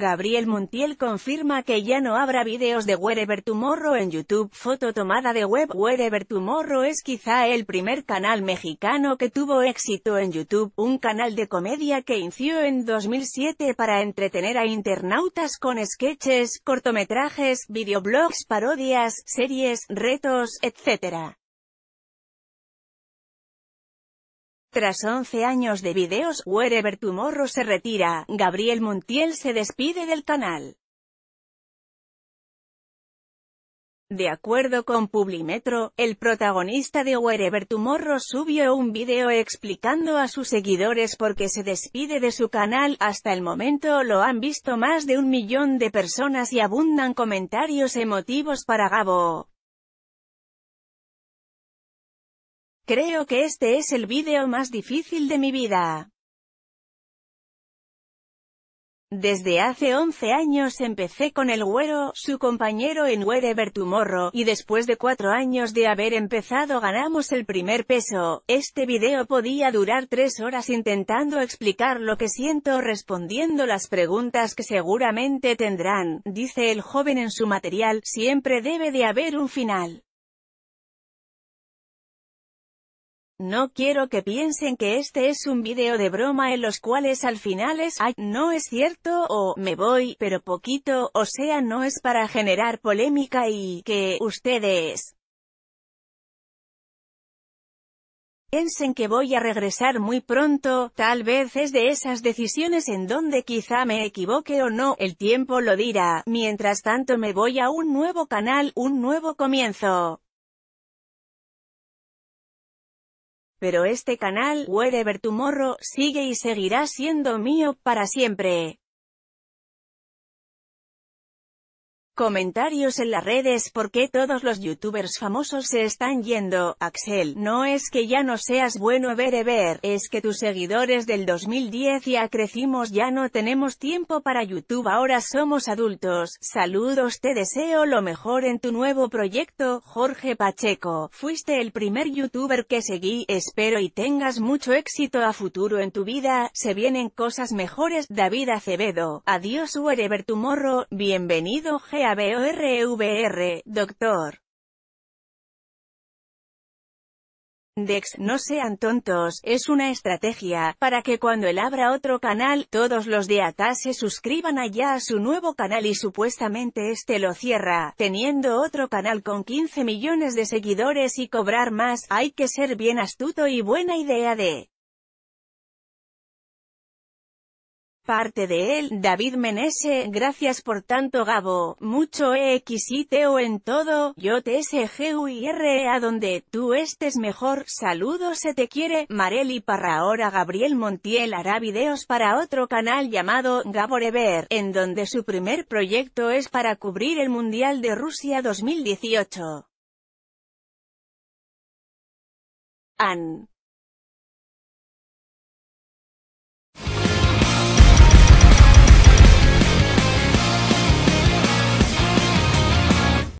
Gabriel Montiel confirma que ya no habrá vídeos de Wherever Tomorrow en YouTube. Foto tomada de web Wherever Tomorrow es quizá el primer canal mexicano que tuvo éxito en YouTube, un canal de comedia que inició en 2007 para entretener a internautas con sketches, cortometrajes, videoblogs, parodias, series, retos, etc. Tras 11 años de videos, Wherever Tomorrow se retira, Gabriel Montiel se despide del canal. De acuerdo con Publimetro, el protagonista de Wherever Tomorrow subió un video explicando a sus seguidores por qué se despide de su canal, hasta el momento lo han visto más de un millón de personas y abundan comentarios emotivos para Gabo. Creo que este es el vídeo más difícil de mi vida. Desde hace 11 años empecé con el güero, su compañero en Wherever Tomorrow, y después de cuatro años de haber empezado ganamos el primer peso. Este video podía durar tres horas intentando explicar lo que siento respondiendo las preguntas que seguramente tendrán, dice el joven en su material, siempre debe de haber un final. No quiero que piensen que este es un vídeo de broma en los cuales al final es ¡ay, no es cierto! o me voy, pero poquito, o sea no es para generar polémica y que ustedes piensen que voy a regresar muy pronto, tal vez es de esas decisiones en donde quizá me equivoque o no, el tiempo lo dirá, mientras tanto me voy a un nuevo canal, un nuevo comienzo. Pero este canal, Wherever Tomorrow, sigue y seguirá siendo mío, para siempre. Comentarios en las redes ¿Por qué todos los youtubers famosos se están yendo? Axel, no es que ya no seas bueno ver ver, es que tus seguidores del 2010 ya crecimos ya no tenemos tiempo para YouTube ahora somos adultos. Saludos te deseo lo mejor en tu nuevo proyecto, Jorge Pacheco. Fuiste el primer youtuber que seguí, espero y tengas mucho éxito a futuro en tu vida, se vienen cosas mejores, David Acevedo. Adiós wherever tomorrow, bienvenido G BORVR, doctor. Dex, no sean tontos, es una estrategia, para que cuando él abra otro canal, todos los de ATA se suscriban allá a su nuevo canal y supuestamente este lo cierra, teniendo otro canal con 15 millones de seguidores y cobrar más, hay que ser bien astuto y buena idea de parte de él, David Menese, gracias por tanto Gabo, mucho o en todo, yo a donde tú estés mejor, saludos se te quiere, Mareli Parra ahora Gabriel Montiel hará videos para otro canal llamado Gaborever, en donde su primer proyecto es para cubrir el Mundial de Rusia 2018. An